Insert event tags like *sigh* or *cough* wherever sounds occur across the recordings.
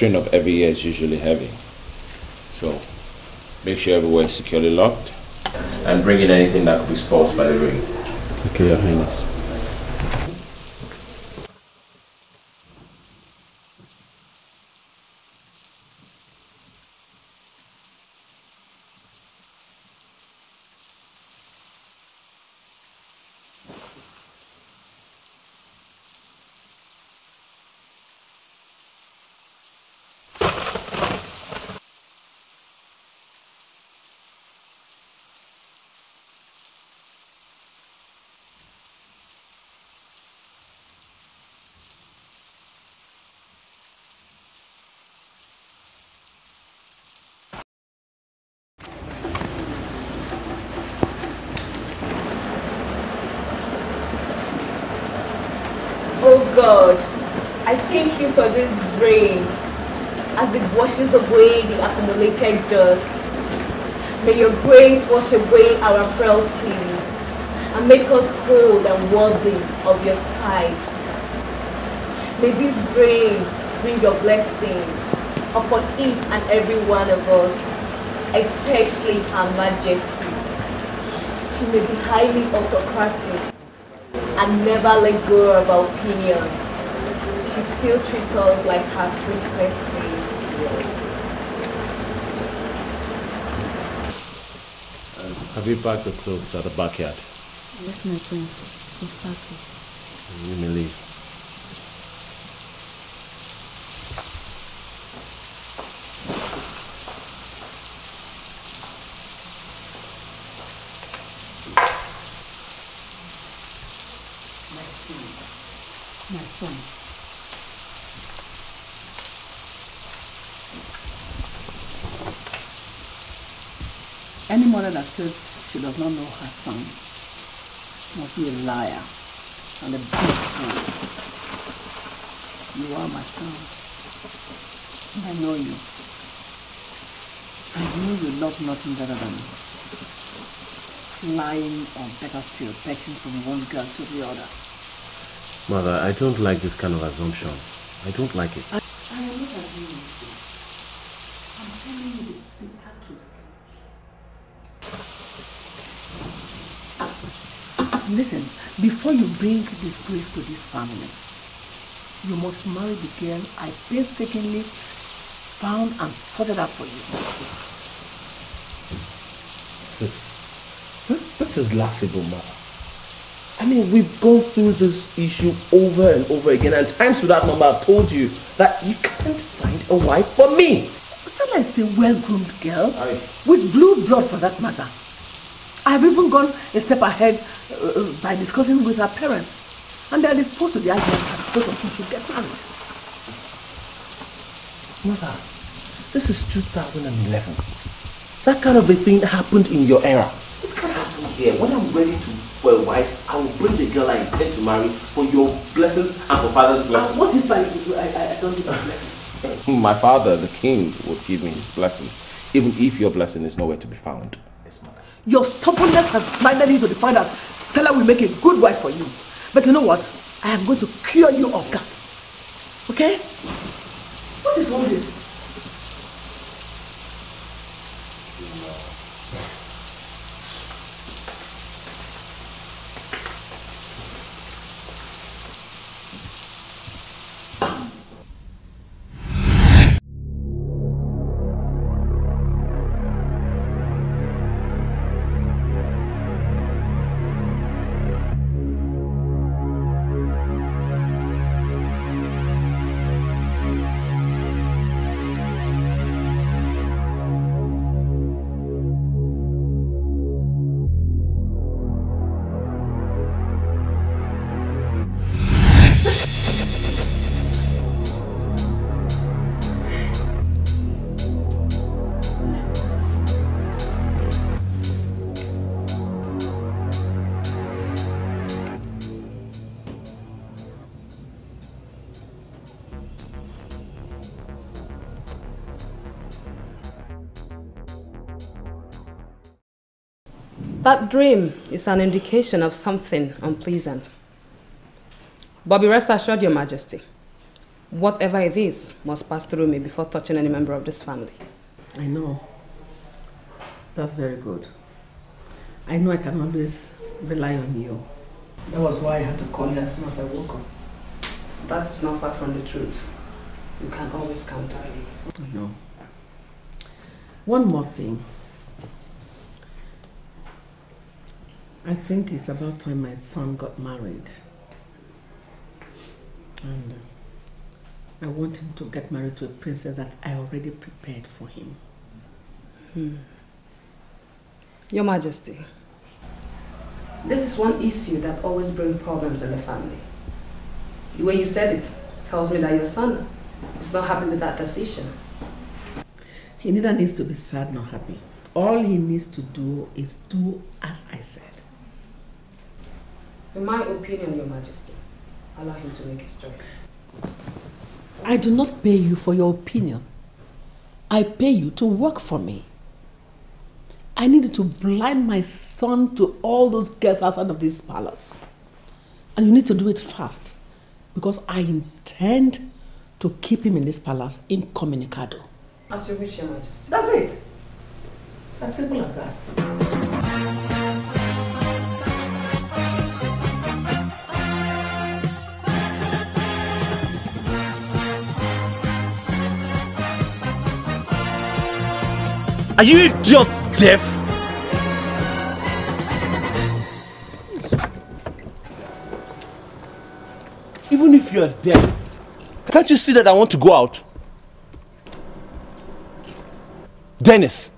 String of every year is usually heavy. So make sure everywhere is securely locked. And bring in anything that could be spoiled by the rain. Okay, Your Highness. God, I thank you for this rain as it washes away the accumulated dust. May your grace wash away our frailties and make us whole and worthy of your sight. May this rain bring your blessing upon each and every one of us, especially Her Majesty. She may be highly autocratic and never let go of our opinion. She still treats us like her princesses. Um, have you packed the clothes at the backyard? Yes, my prince. I've packed it. You may leave. My son. Any mother that says she does not know her son must be a liar and a big fool. You are my son. I know you. I know you love nothing better than me. flying or better still, petting from one girl to the other. Mother, I don't like this kind of assumption. I don't like it. I am not agreeing with you. I'm telling you the bitter truth. Listen, before you bring disgrace to this family, you must marry the girl I painstakingly found and sorted out for you. This, this, this is laughable, mother. I mean, we've gone through this issue over and over again, and times without number I've told you that you can't find a wife for me. Stella is a well-groomed girl Aye. with blue blood for that matter. I've even gone a step ahead uh, by discussing with her parents, and they are disposed to the idea that both of you should get married. Mother, this is 2011. That kind of a thing happened in your era. It can't happen here. When I'm ready to for a wife, I will bring the girl I intend to marry for your blessings and for father's blessings. what if I, I, I don't give a blessing? *laughs* My father, the king, would give me his blessings, even if your blessing is nowhere to be found. Yes, mother. Your stubbornness has blinded you to the fact that Stella will make a good wife for you. But you know what? I am going to cure you of that. Okay? What is all this? That dream is an indication of something unpleasant. But be rest assured, Your Majesty, Whatever it is must pass through me before touching any member of this family. I know. That's very good. I know I can always rely on you. That was why I had to call you as soon as I woke up. That is not far from the truth. You can always count on me. I know. One more thing. I think it's about time my son got married. And uh, I want him to get married to a princess that I already prepared for him. Hmm. Your Majesty, this is one issue that always brings problems in the family. The way you said it tells me that your son is not happy with that decision. He neither needs to be sad nor happy. All he needs to do is do as I said. In my opinion, Your Majesty, allow him to make his choice. I do not pay you for your opinion. I pay you to work for me. I needed to blind my son to all those girls outside of this palace. And you need to do it fast because I intend to keep him in this palace incommunicado. As you wish, Your Majesty. That's it. It's as simple as that. Are you just deaf? Even if you are deaf, can't you see that I want to go out? Dennis,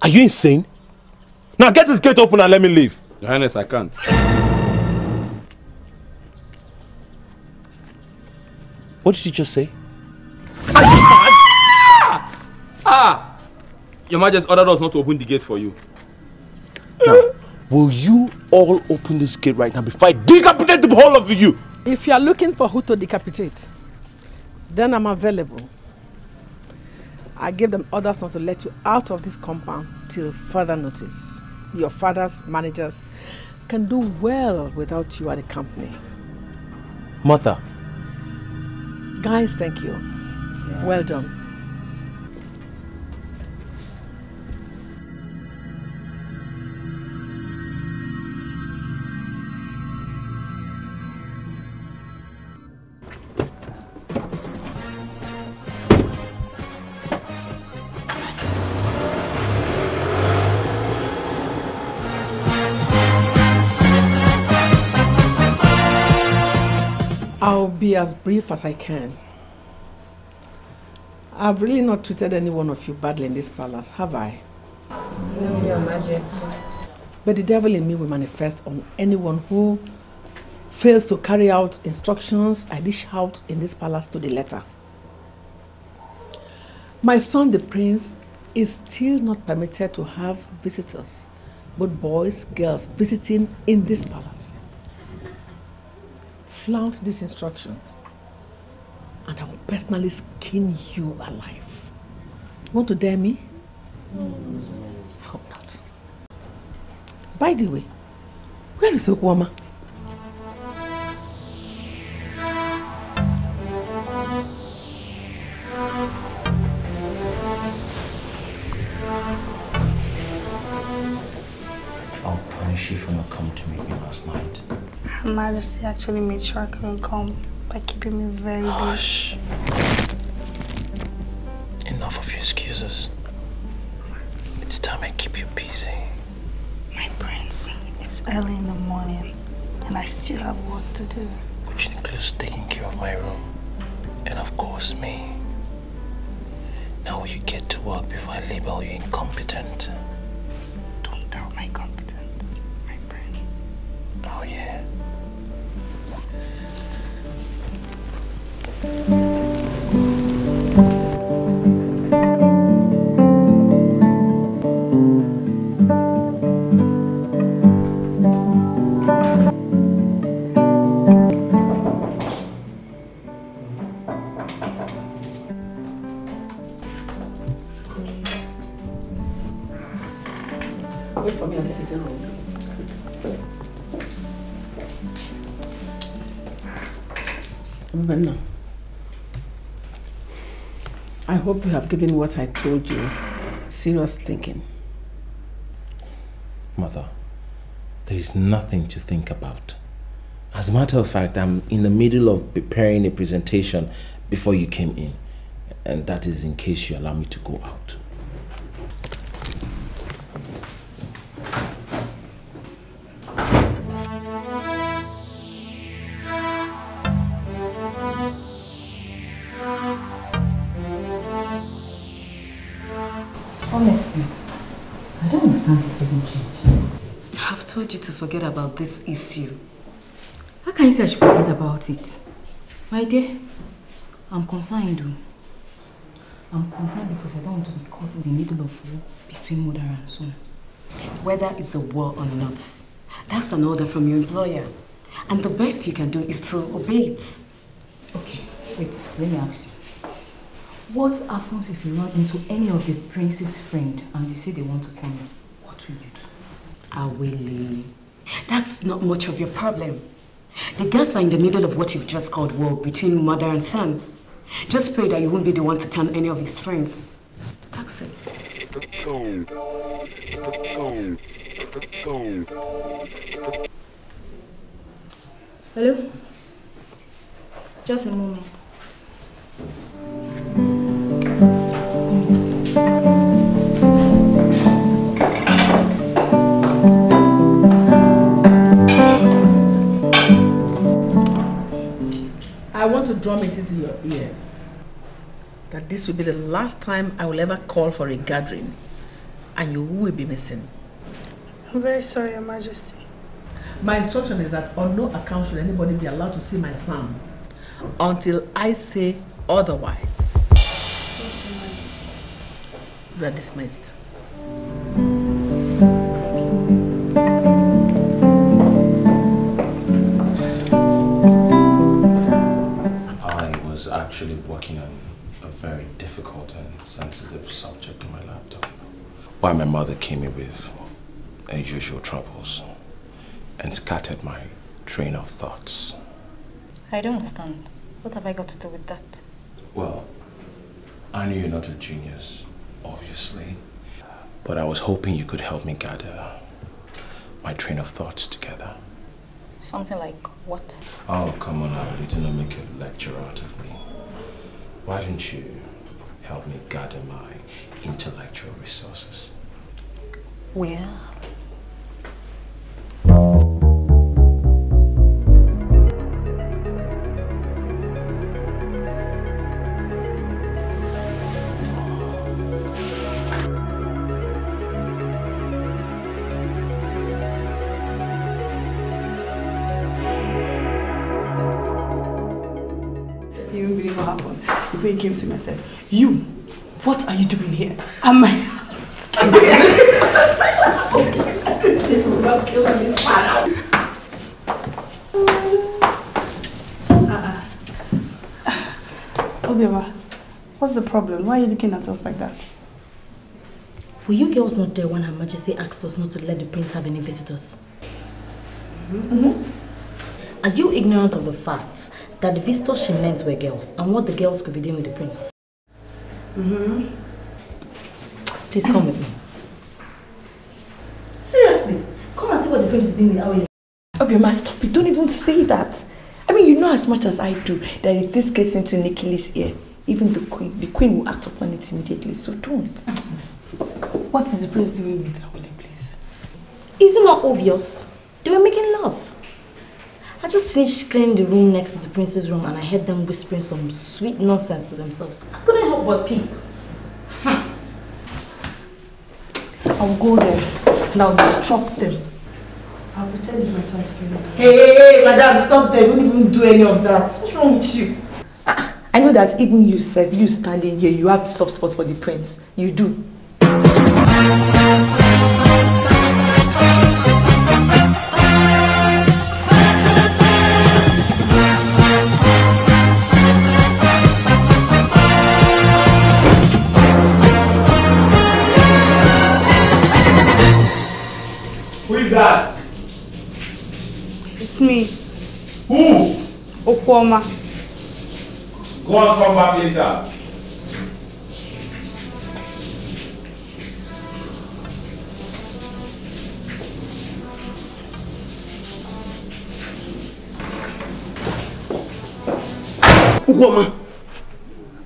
are you insane? Now get this gate open and let me leave. Your Highness, I can't. What did you just say? Ah! Your Majesty ordered us not to open the gate for you. Now, will you all open this gate right now before I decapitate the whole of you? If you are looking for who to decapitate, then I'm available. I gave them orders not to let you out of this compound till further notice. Your father's managers can do well without you at the company. Mother, Guys, thank you. Well done. As brief as I can. I've really not treated any one of you badly in this palace, have I? No, Your Majesty. But the devil in me will manifest on anyone who fails to carry out instructions I dish out in this palace to the letter. My son, the prince, is still not permitted to have visitors, both boys, girls, visiting in this palace. Flout this instruction, and I will personally skin you alive. Want to dare me? I hope not. By the way, where is Okwama? I'll punish you for not coming to meet me last night. Her Majesty actually made sure I couldn't come by keeping me very busy. Hush. Enough of your excuses. It's time I keep you busy. My prince, it's early in the morning and I still have work to do. Hope you have given what I told you serious thinking. Mother, there is nothing to think about. As a matter of fact, I'm in the middle of preparing a presentation before you came in. And that is in case you allow me to go out. You to forget about this issue. How can you say I should forget about it? My dear, I'm concerned. I'm concerned because I don't want to be caught in the middle of war between mother and son. Whether it's a war or not, that's an order from your employer. And the best you can do is to obey it. Okay, wait, let me ask you. What happens if you run into any of the prince's friend and they say they want to come? What will you do? Awele, that's not much of your problem. The girls are in the middle of what you've just called war between mother and son. Just pray that you won't be the one to turn any of his friends. That's. Hello? Just a moment. Want to drum it into your ears that this will be the last time I will ever call for a gathering and you will be missing. I'm very sorry, Your Majesty. My instruction is that on no account should anybody be allowed to see my son until I say otherwise. Yes, Your Majesty. You are dismissed. Very difficult and sensitive subject on my laptop. Why my mother came in with her usual troubles and scattered my train of thoughts. I don't understand. What have I got to do with that? Well, I knew you're not a genius, obviously, but I was hoping you could help me gather my train of thoughts together. Something like what? Oh, come on now, you do not make a lecture out of me. Why don't you help me gather my intellectual resources? Well, You won't believe what queen came to me and said, You, what are you doing here? And my *laughs* uh-uh. Obioma, what's the problem? Why are you looking at us like that? Were you girls not there when Her Majesty asked us not to let the prince have any visitors? Mm-hmm. Are you ignorant of the fact that the visitors she meant were girls and what the girls could be doing with the prince? Mm-hmm. Please come with me. Seriously, come and see what the prince is doing with Awele. Obioma, stop it. Don't even say that. I mean, you know as much as I do that if this gets into Nkili's ear, even the queen, the queen will act upon it immediately. So don't. What is the prince doing with Awele, please? Is it not obvious? They were making love. I just finished cleaning the room next to the prince's room and I heard them whispering some sweet nonsense to themselves. I couldn't help but peep. I'll go there and I'll disrupt them. I'll pretend it's my turn to clean it. Hey, hey, hey, madam, stop there. Don't even do any of that. What's wrong with you? Ah, I know that even you, Seth, you standing here, you have the soft spot for the prince. You do. Okwoma. Go and come back later. Ugwama,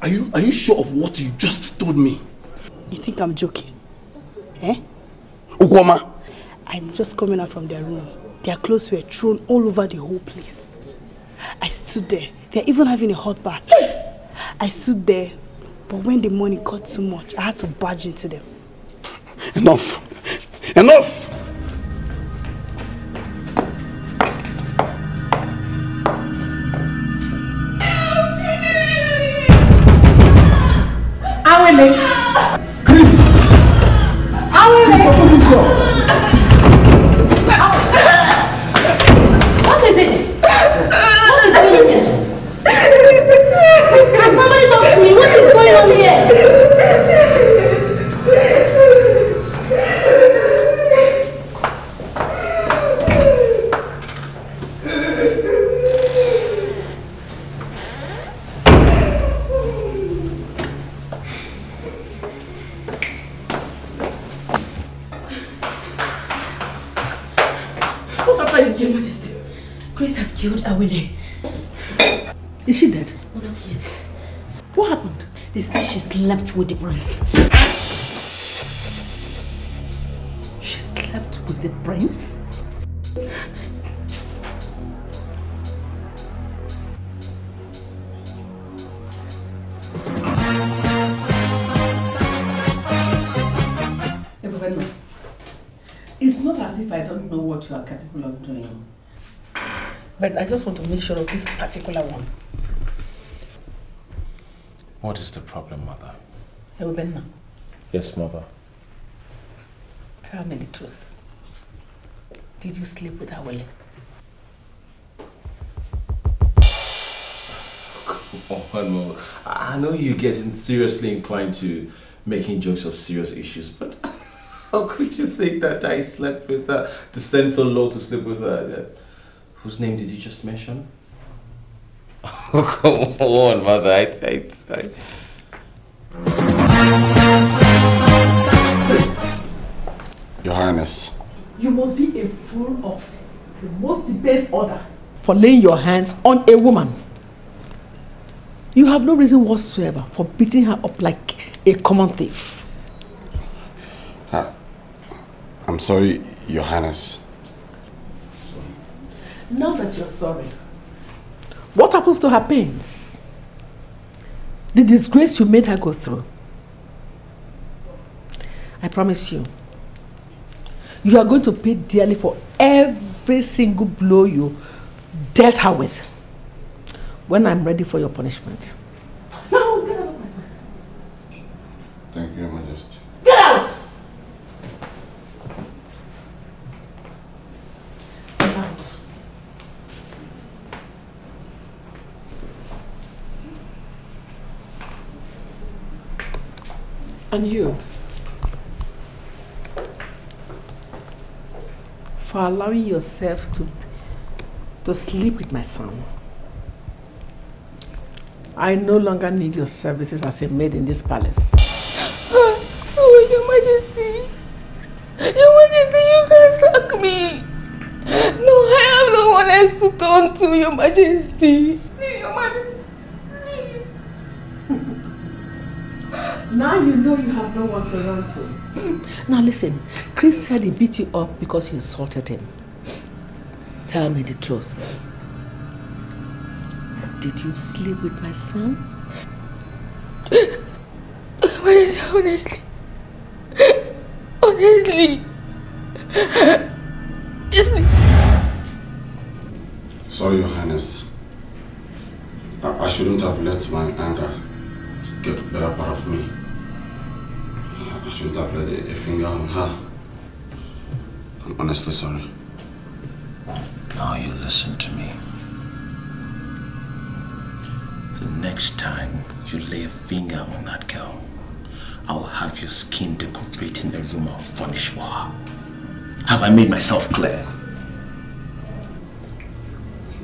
are you, are you sure of what you just told me? You think I'm joking? Eh? Ugwama, I'm just coming out from their room. Their clothes were thrown all over the whole place. I stood there. They're even having a hot bath. I stood there, but when the money got too much, I had to barge into them. enough. Enough! Yet. What happened? They say she slept with the prince. She slept with the prince? It's not as if I don't know what you are capable of doing. But I just want to make sure of this particular one. What is the problem, Mother? Evelyn, Yes, Mother. tell me the truth. Did you sleep with Awele? Come on, Mama. I know you're getting seriously inclined to making jokes of serious issues, but *laughs* how could you think that I slept with her? To send so low to sleep with her? Uh, Whose name did you just mention? Oh, come on, Mother. I, I, I... Chris, Your Highness. you must be a fool of the most debased order for laying your hands on a woman. You have no reason whatsoever for beating her up like a common thief. I'm sorry, Your Highness. Now that you're sorry, what happens to her pains? The disgrace you made her go through. I promise you, you are going to pay dearly for every single blow you dealt her with when I'm ready for your punishment. Now, get out of my sight. Thank you, Your Majesty. Get out! Get out. And you, for allowing yourself to, to sleep with my son. I no longer need your services as a maid in this palace. *gasps* Oh, Your Majesty. Your Majesty, you can suck me. No, I have no one else to turn to, Your Majesty, Now you know you have no one to run to. Now listen, Chris said he beat you up because you insulted him. Tell me the truth. Did you sleep with my son? *gasps* Majesty, honestly. *gasps* Honestly. *laughs* Honestly. Sorry, Your Highness. I, I shouldn't have let my anger get the better part of me. I shouldn't have laid a finger on her. I'm honestly sorry. Now you listen to me. The next time you lay a finger on that girl, I'll have your skin decorating a room I furnish for her. Have I made myself clear?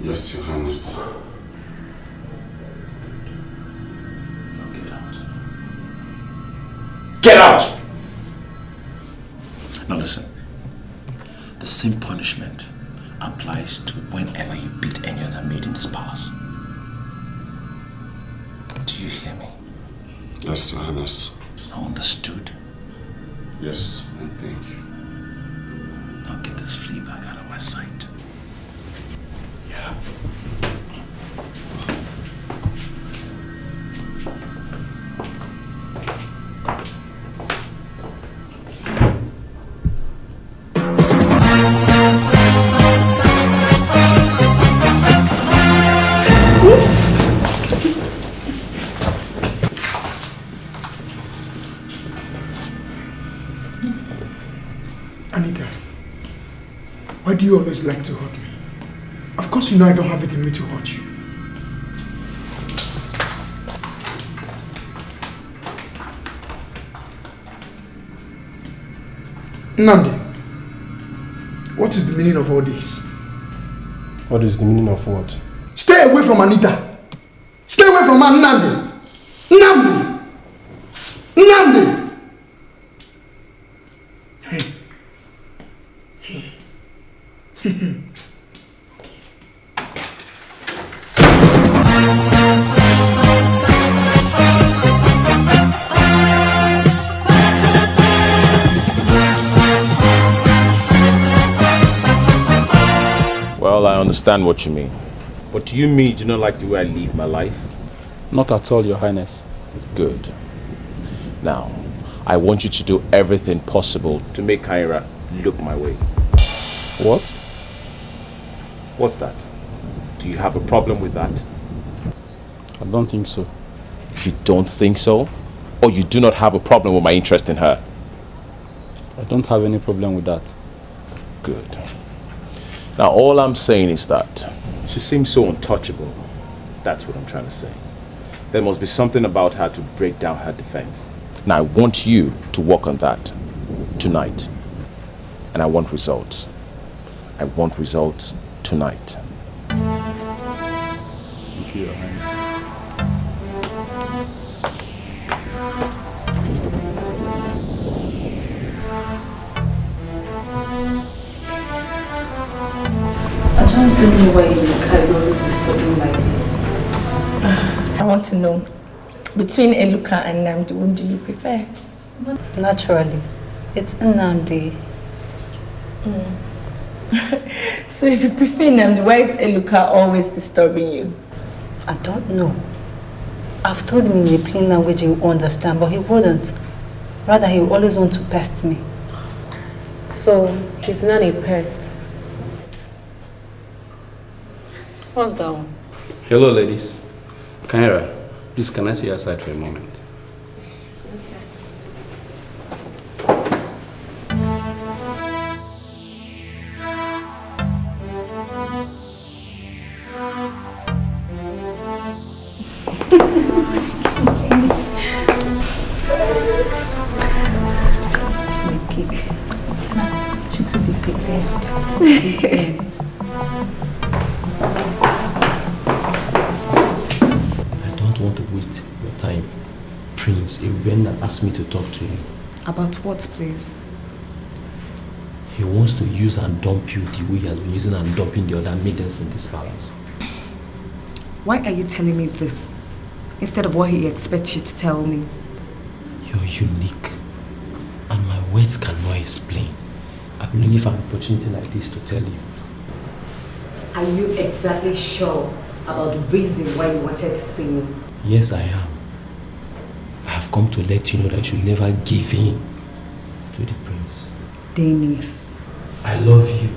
Yes, Your Highness. Get out! Get out! Now listen. The same punishment applies to whenever you beat any other maid in this palace. Do you hear me? Yes, Your Highness. I understood. Yes, and thank you. Now get this flea bag out of my sight. Yeah. Do you always like to hurt me? Of course you know I don't have it in me to hurt you. Nnamdi, what is the meaning of all this? What is the meaning of what? Stay away from Anita. Stay away from her, Nnamdi. Nnamdi. Understand what you mean. But do you mean you do not like the way I live my life? Not at all, Your Highness. Good. Now, I want you to do everything possible to make Kyra look my way. What? What's that? Do you have a problem with that? I don't think so. You don't think so? Or you do not have a problem with my interest in her? I don't have any problem with that. Good. Now, all I'm saying is that she seems so untouchable. That's what I'm trying to say. There must be something about her to break down her defense. Now, I want you to work on that tonight. And I want results. I want results tonight. Thank you, just don't know why is always disturbing like this. I want to know, between Eluka and Nnamdi, whom do you prefer? Naturally, it's Nnamdi. *laughs* So if you prefer Nnamdi, why is Eluka always disturbing you? I don't know. I've told him in a plain language he will understand, but he wouldn't. Rather, he will always want to pest me. So he's not a pest. Hello, ladies. Kyra, please can I see your side for a moment? Asked me to talk to you. About what, please? He wants to use and dump you the way he has been using and dumping the other maidens in this palace. Why are you telling me this? Instead of what he expects you to tell me. You're unique. And my words cannot explain. I've been looking for an opportunity like this to tell you. Are you exactly sure about the reason why you wanted to see me? Yes, I am. Come to let you know that you should never give in to the prince. Dennis. I love you.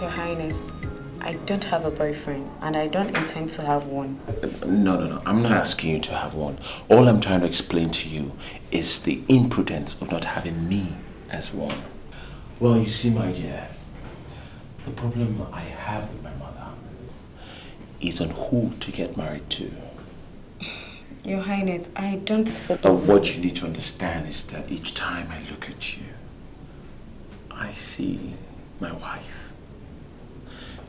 Your Highness. I don't have a boyfriend and I don't intend to have one. No, no, no. I'm not asking you to have one. All I'm trying to explain to you is the imprudence of not having me as one. Well, you see, my dear, the problem I have with my mother is on who to get married to. *sighs* Your Highness, I don't... What you need to understand is that each time I look at you, I see my wife.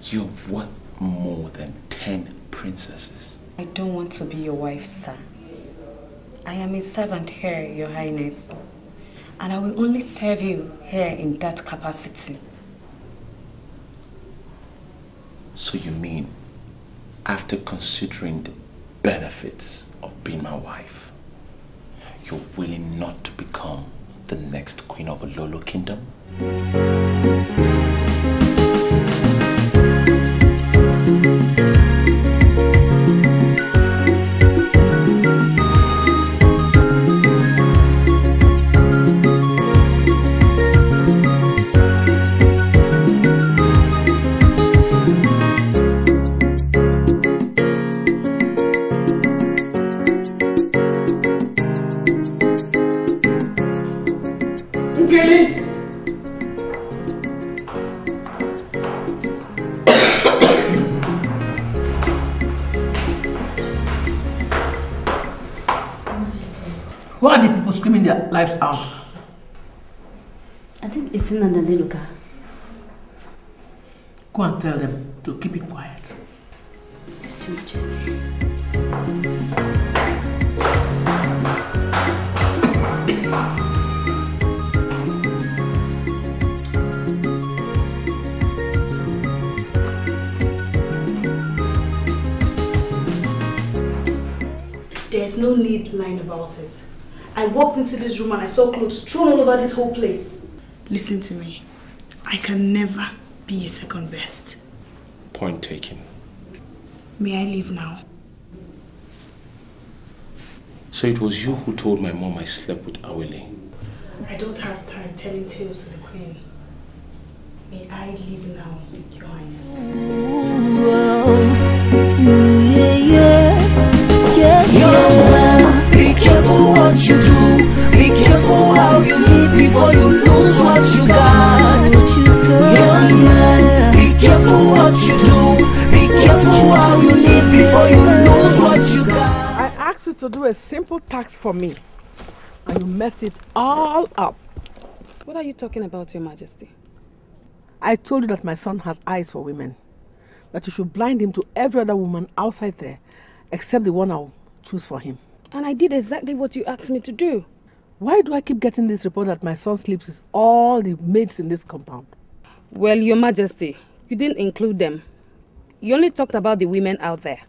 You're worth more than ten princesses. I don't want to be your wife, sir. I am a servant here, Your Highness. And I will only serve you here in that capacity. So you mean, after considering the benefits of being my wife, you're willing not to become the next queen of a Lolo kingdom? Keep it quiet. Yes, Your Majesty. There's no need lying about it. I walked into this room and I saw clothes thrown all over this whole place. Listen to me. I can never be a second best. Point taken. May I leave now? So it was you who told my mom I slept with Awele. I don't have time telling tales to the queen. May I leave now, Your Highness? yeah, yeah, yeah, yeah. Be careful what you do. Be careful how you live before you lose what you got. Young man, be careful what you do. Be careful how you live before you lose what you got. I asked you to do a simple task for me, and you messed it all up. What are you talking about, Your Majesty? I told you that my son has eyes for women, that you should blind him to every other woman outside there, except the one I'll choose for him. And I did exactly what you asked me to do. Why do I keep getting this report that my son sleeps with all the maids in this compound? Well, Your Majesty, you didn't include them. You only talked about the women out there.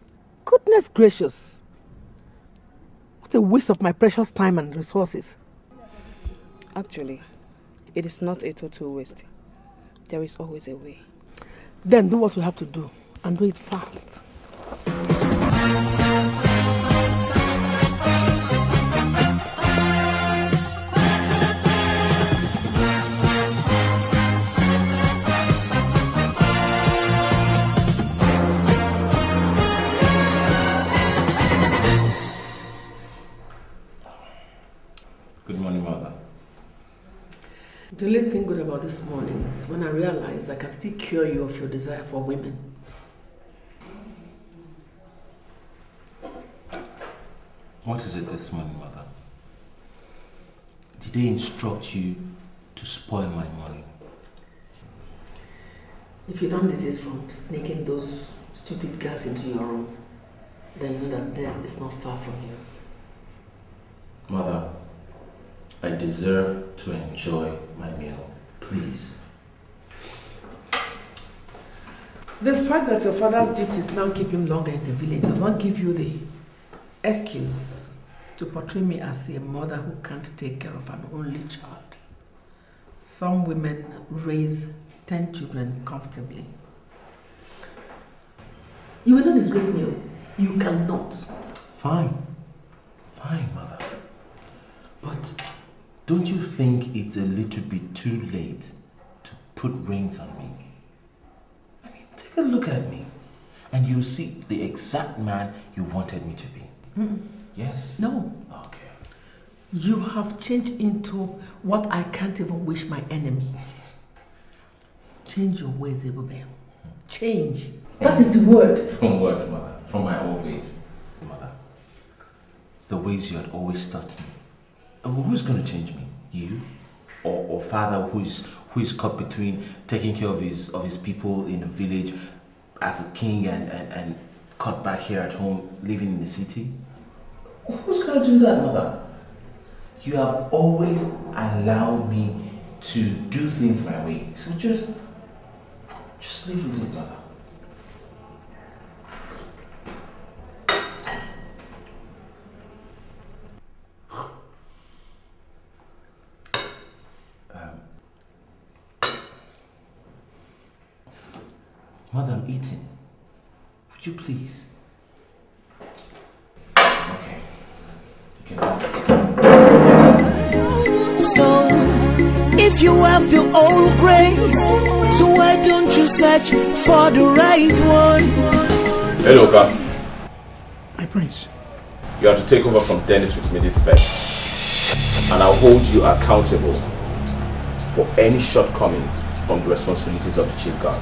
Goodness gracious. What a waste of my precious time and resources. Actually, it is not a total waste. There is always a way. Then do what you have to do and do it fast. The only thing good about this morning is when I realize I can still cure you of your desire for women. What is it this morning, mother? Did they instruct you to spoil my money? If you don't desist from sneaking those stupid girls into your room, then you know that death is not far from you. Mother, I deserve to enjoy my meal. Please. The fact that your father's duties now keep him longer in the village does not give you the excuse to portray me as a mother who can't take care of an only child. Some women raise ten children comfortably. You will not disgrace me. oh. You cannot. Fine. Fine, mother. But don't you think it's a little bit too late to put reins on me? I mean, take a look at me, and you'll see the exact man you wanted me to be. Mm. Yes? No. Okay. You have changed into what I can't even wish my enemy. Change your ways, Ebube. Change. That is the word. From what, mother? From my old ways. Mother, the ways you had always taught me. Who's going to change me? You? Or, or father who is, who is caught between taking care of his, of his people in the village as a king and, and, and caught back here at home living in the city? Who's going to do that, mother? You have always allowed me to do things my way. So just, just leave it with me, mother. Mother, I'm eating. Would you please? Okay. You can have it. So, if you have the old grace, so why don't you search for the right one? Hello, Oka. My prince. You are to take over from Dennis with immediate effect. And I'll hold you accountable for any shortcomings from the responsibilities of the chief guard.